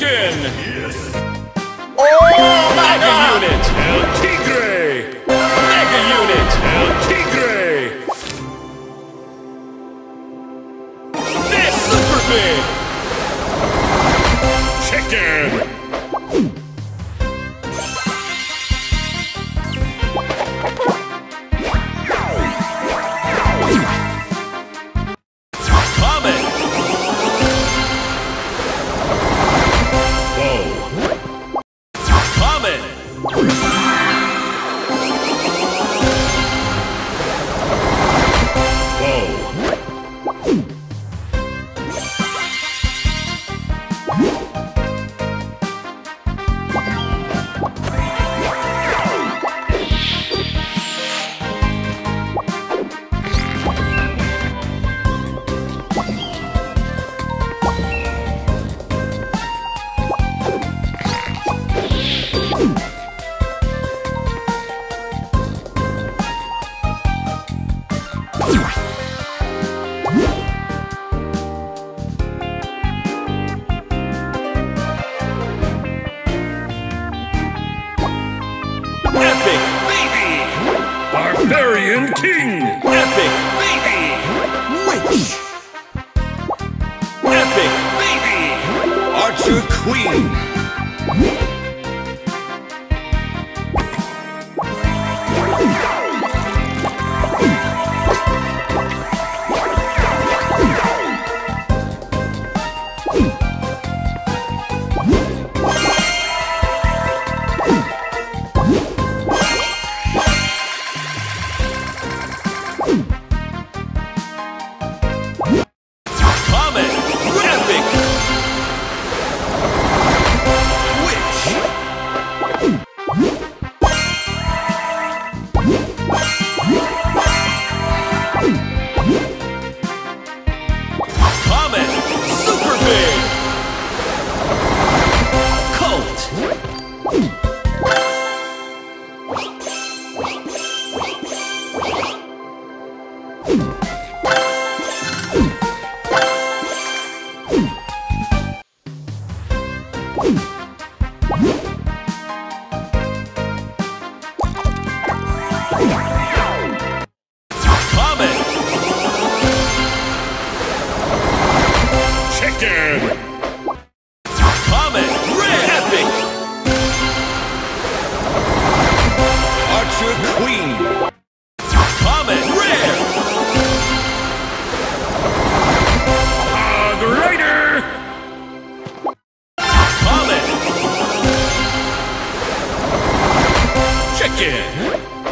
Chicken! Oh my Mega Unit! Archer Queen! Chicken! What?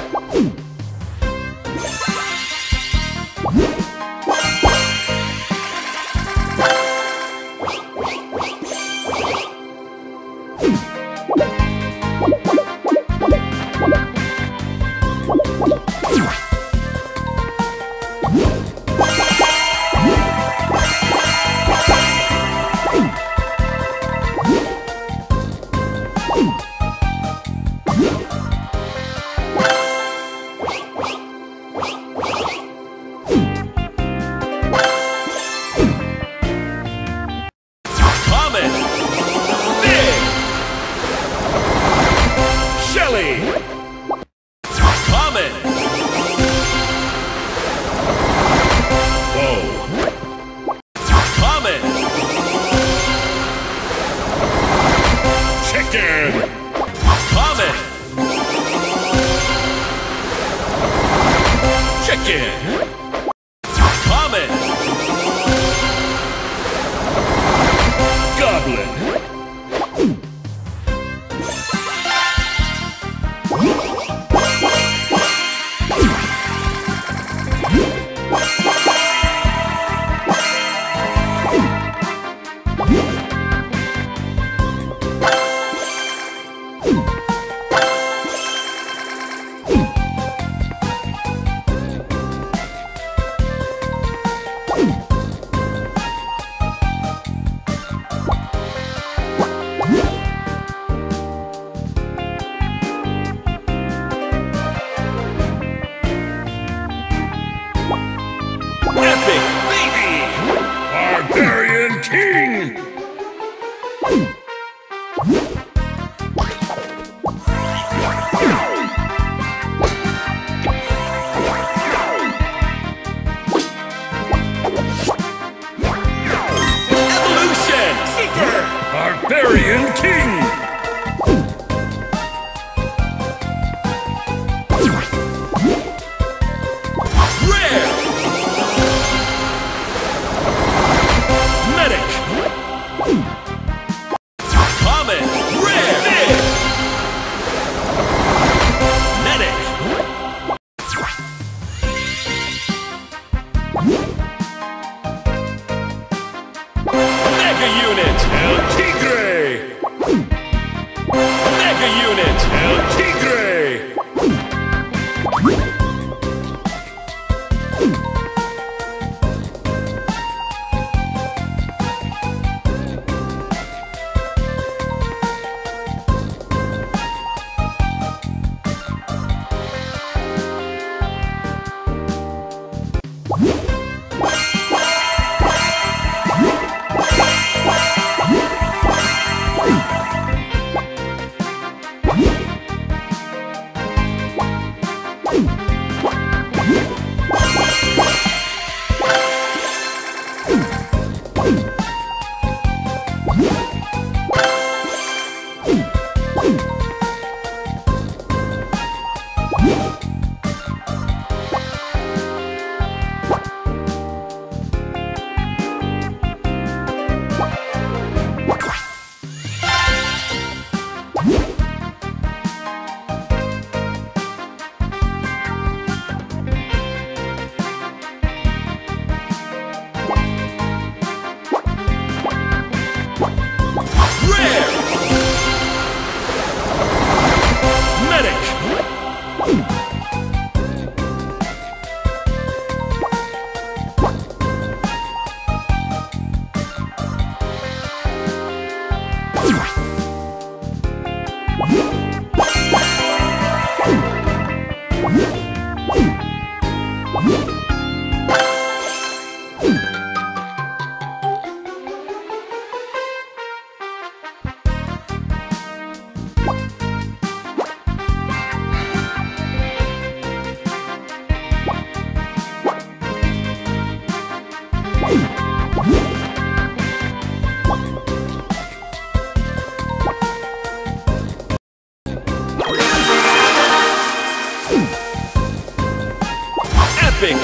perfect!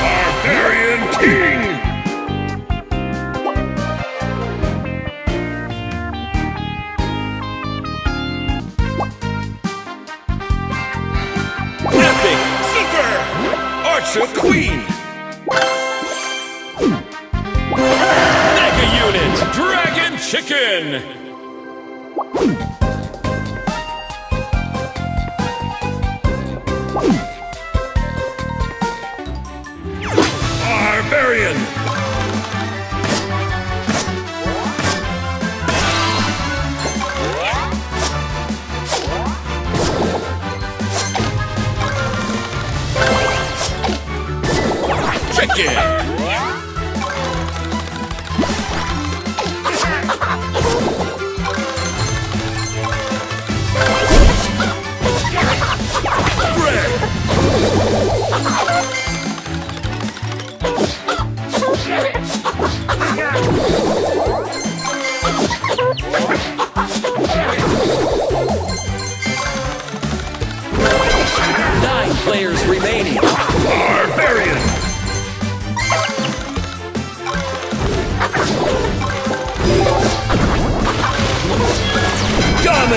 Barbarian King! Epic! Super! Archer Queen! Mega Unit! Dragon Chicken! 耶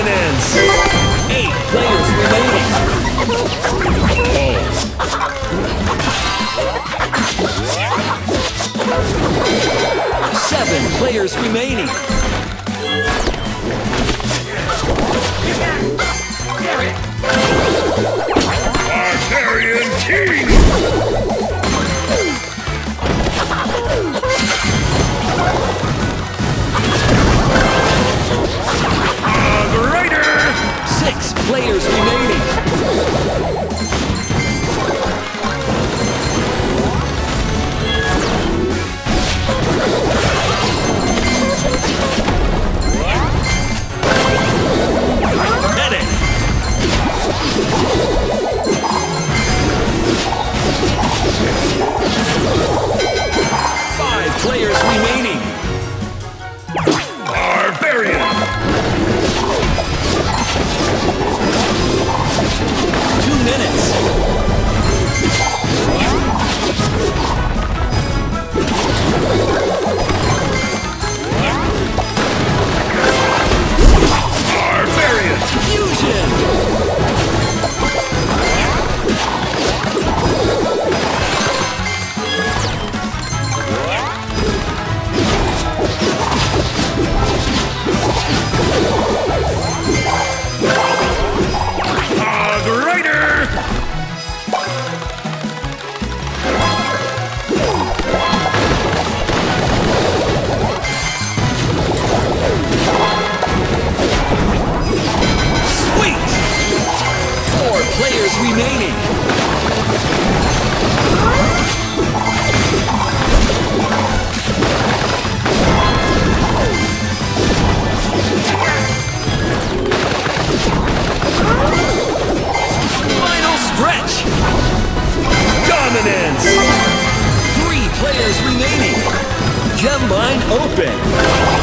tournament ends. Eight players remaining. Seven players remaining. Barbarian King! players remaining. Five players open.